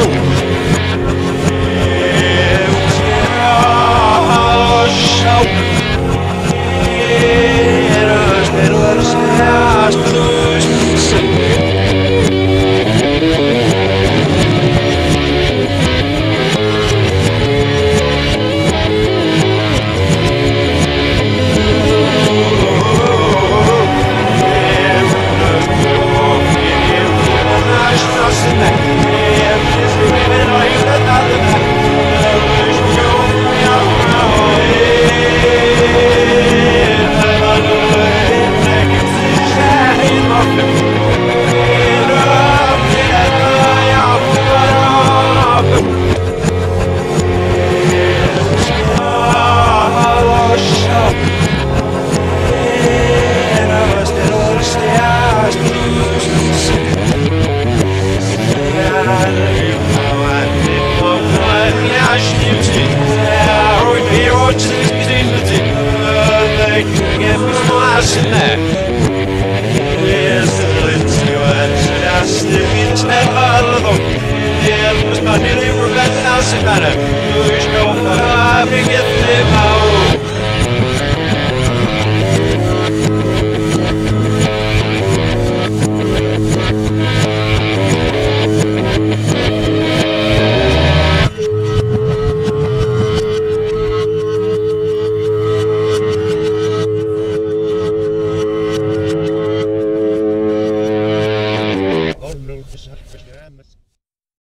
Oh! Yes, it's you and just the internet all alone vänner, så kan det. Du